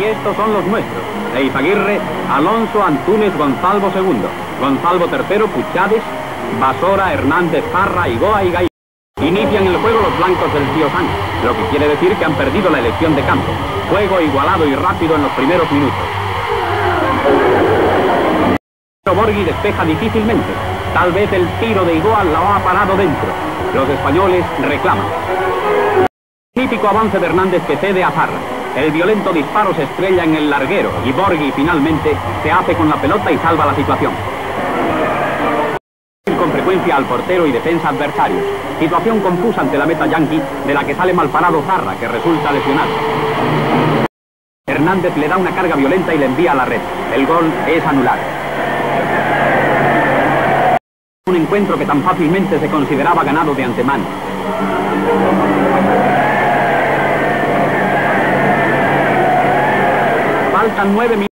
y estos son los nuestros. De Izaguirre, Alonso Antúnez Gonzalvo II, Gonzalvo III Puchades, Basora Hernández Parra, Igoa y Gay. Inician el juego los blancos del Tío San, lo que quiere decir que han perdido la elección de campo. Juego igualado y rápido en los primeros minutos. Borghi despeja difícilmente. Tal vez el tiro de Igoa lo ha parado dentro. Los españoles reclaman. Típico avance de Hernández que cede a Zarra. El violento disparo se estrella en el larguero y Borghi finalmente se hace con la pelota y salva la situación. Con frecuencia al portero y defensa adversarios. Situación confusa ante la meta yankee de la que sale mal parado Zarra que resulta lesionado. Hernández le da una carga violenta y le envía a la red. El gol es anulado. Un encuentro que tan fácilmente se consideraba ganado de antemano. Faltan nueve minutos.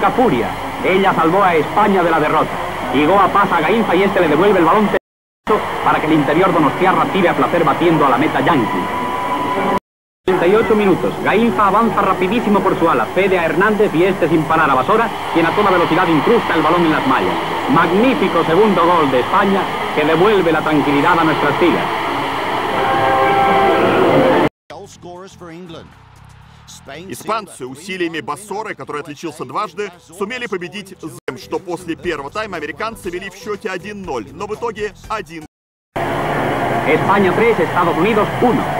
Capuria. Ella salvó a España de la derrota. Igoa pasa a Gainza y este le devuelve el balón para que el interior donostiarra tire a placer batiendo a la meta yankee. 38 minutos. Gainza avanza rapidísimo por su ala. Cede a Hernández y este sin parar a Basora, quien a toda velocidad incrusta el balón en las mallas. Magnífico segundo gol de España que devuelve la tranquilidad a nuestras filas. Испанцы усилиями Бассоры, который отличился дважды, сумели победить Зем, что после первого тайма американцы вели в счете 1-0, но в итоге 1. España 3, Estados Unidos 1.